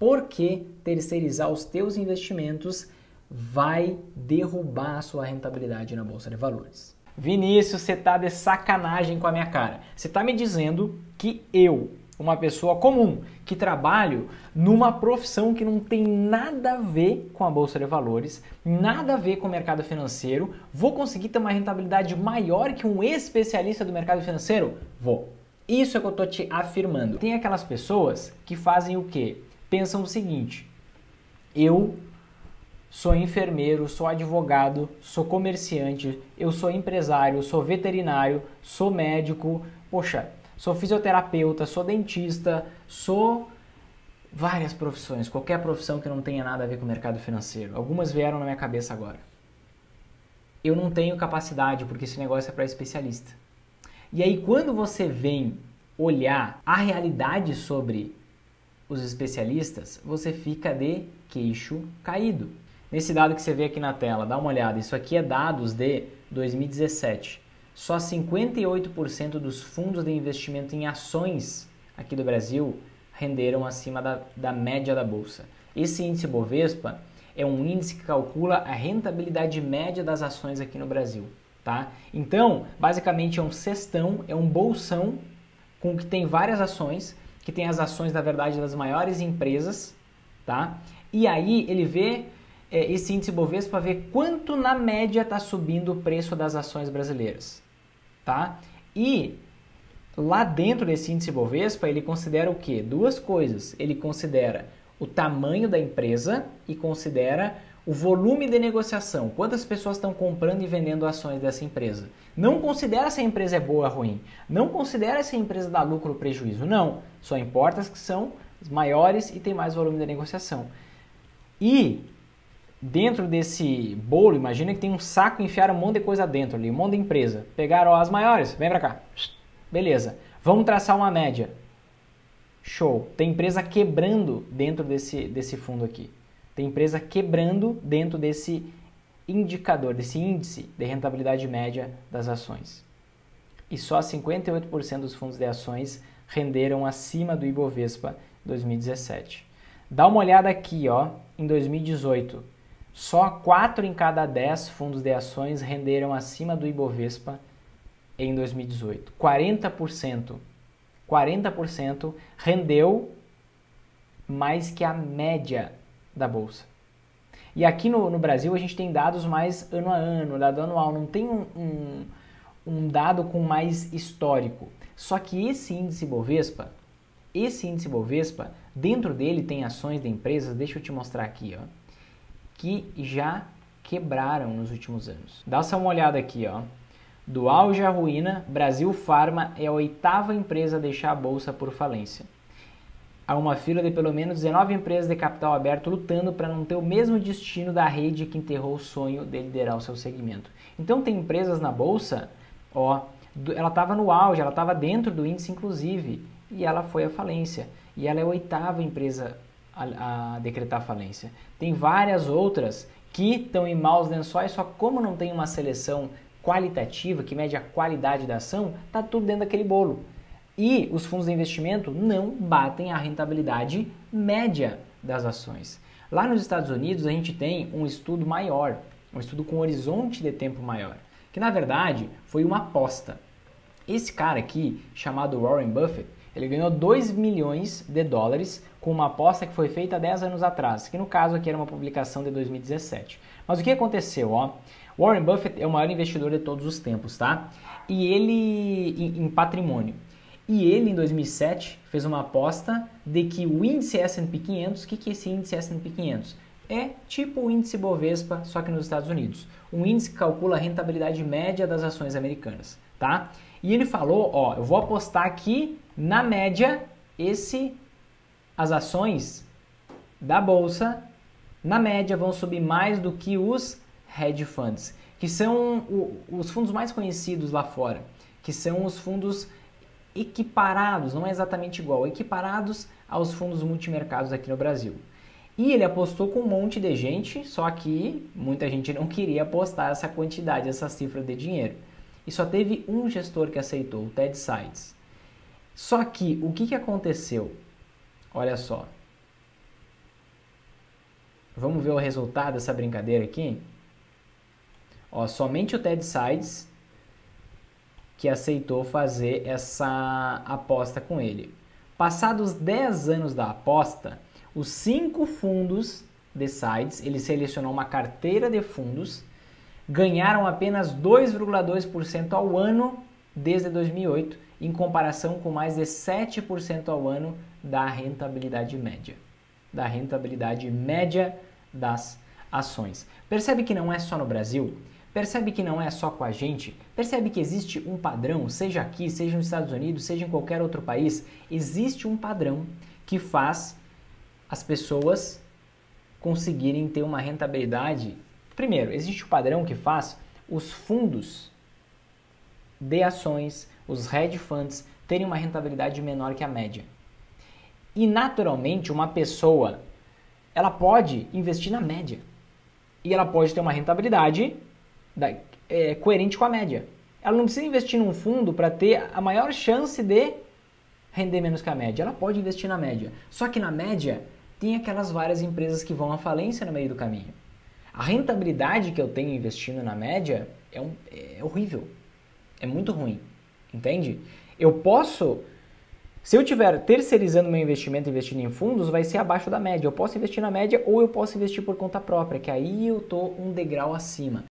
porque terceirizar os teus investimentos vai derrubar a sua rentabilidade na bolsa de valores. Vinícius, você tá de sacanagem com a minha cara. Você tá me dizendo que eu, uma pessoa comum, que trabalho numa profissão que não tem nada a ver com a bolsa de valores, nada a ver com o mercado financeiro, vou conseguir ter uma rentabilidade maior que um especialista do mercado financeiro? Vou. Isso é que eu tô te afirmando. Tem aquelas pessoas que fazem o quê? Pensam o seguinte: eu sou enfermeiro, sou advogado, sou comerciante, eu sou empresário, sou veterinário, sou médico, poxa, sou fisioterapeuta, sou dentista, sou várias profissões, qualquer profissão que não tenha nada a ver com o mercado financeiro. Algumas vieram na minha cabeça agora. Eu não tenho capacidade porque esse negócio é para especialista. E aí quando você vem olhar a realidade sobre os especialistas, você fica de queixo caído. Nesse dado que você vê aqui na tela, dá uma olhada, isso aqui é dados de 2017. Só 58% dos fundos de investimento em ações aqui do Brasil renderam acima da, da média da bolsa. Esse índice Bovespa é um índice que calcula a rentabilidade média das ações aqui no Brasil. Tá? Então, basicamente é um cestão, é um bolsão com que tem várias ações, que tem as ações, na verdade, das maiores empresas, tá? E aí ele vê é, esse índice Bovespa para ver quanto na média está subindo o preço das ações brasileiras, tá? E lá dentro desse índice Bovespa ele considera o quê? Duas coisas. Ele considera o tamanho da empresa e considera o volume de negociação, quantas pessoas estão comprando e vendendo ações dessa empresa. Não considera se a empresa é boa ou ruim, não considera se a empresa dá lucro ou prejuízo, não. Só importa as que são maiores e tem mais volume de negociação. E dentro desse bolo, imagina que tem um saco e enfiaram um monte de coisa dentro ali, um monte de empresa. Pegaram as maiores, vem pra cá. Beleza. Vamos traçar uma média. Show. Tem empresa quebrando dentro desse, desse fundo aqui. Tem empresa quebrando dentro desse indicador, desse índice de rentabilidade média das ações. E só 58% dos fundos de ações renderam acima do Ibovespa 2017. Dá uma olhada aqui, ó, em 2018. Só 4 em cada 10 fundos de ações renderam acima do Ibovespa em 2018. 40%. 40% rendeu mais que a média da bolsa. E aqui no, no, Brasil a gente tem dados mais ano a ano, dado anual, não tem um, um, um dado com mais histórico. Só que esse índice Bovespa, esse índice Bovespa, dentro dele tem ações de empresas, deixa eu te mostrar aqui, ó, que já quebraram nos últimos anos. Dá só uma olhada aqui, ó. Do auge à ruína, Brasil Farma é a oitava empresa a deixar a bolsa por falência há uma fila de pelo menos 19 empresas de capital aberto lutando para não ter o mesmo destino da rede que enterrou o sonho de liderar o seu segmento. Então tem empresas na bolsa, ó, ela estava no auge, ela estava dentro do índice inclusive, e ela foi à falência. E ela é a oitava empresa a, a decretar falência. Tem várias outras que estão em maus lençóis, só como não tem uma seleção qualitativa que mede a qualidade da ação, tá tudo dentro daquele bolo. E os fundos de investimento não batem a rentabilidade média das ações. Lá nos Estados Unidos a gente tem um estudo maior, um estudo com horizonte de tempo maior, que na verdade foi uma aposta. Esse cara aqui, chamado Warren Buffett, ele ganhou 2 milhões de dólares com uma aposta que foi feita 10 anos atrás, que no caso aqui era uma publicação de 2017. Mas o que aconteceu? Ó? Warren Buffett é o maior investidor de todos os tempos, tá? E ele em, em patrimônio. E ele, em 2007, fez uma aposta de que o índice S&P 500, o que, que é esse índice S&P 500? É tipo o índice Bovespa, só que nos Estados Unidos. Um índice que calcula a rentabilidade média das ações americanas, tá? E ele falou, ó, eu vou apostar aqui na média esse as ações da bolsa na média vão subir mais do que os hedge funds, que são o, os fundos mais conhecidos lá fora, que são os fundos equiparados, não é exatamente igual, equiparados aos fundos multimercados aqui no Brasil. E ele apostou com um monte de gente, só que muita gente não queria apostar essa quantidade, essa cifra de dinheiro. E só teve um gestor que aceitou, o Ted Sides. Só que o que, que aconteceu? Olha só. Vamos ver o resultado dessa brincadeira aqui? Ó, somente o Ted Sides que aceitou fazer essa aposta com ele. Passados 10 anos da aposta, os cinco fundos Decides, ele selecionou uma carteira de fundos, ganharam apenas 2,2% ao ano desde 2008, em comparação com mais de 7% ao ano da rentabilidade média. Da rentabilidade média das ações. Percebe que não é só no Brasil? Percebe que não é só com a gente? Percebe que existe um padrão, seja aqui, seja nos Estados Unidos, seja em qualquer outro país? Existe um padrão que faz as pessoas conseguirem ter uma rentabilidade. Primeiro, existe o padrão que faz os fundos de ações, os hedge funds, terem uma rentabilidade menor que a média. E naturalmente, uma pessoa ela pode investir na média e ela pode ter uma rentabilidade da, é, coerente com a média. Ela não precisa investir num fundo para ter a maior chance de render menos que a média. Ela pode investir na média. Só que na média tem aquelas várias empresas que vão à falência no meio do caminho. A rentabilidade que eu tenho investindo na média é, um, é horrível. É muito ruim. Entende? Eu posso se eu tiver terceirizando meu investimento investindo em fundos, vai ser abaixo da média. Eu posso investir na média ou eu posso investir por conta própria, que aí eu estou um degrau acima.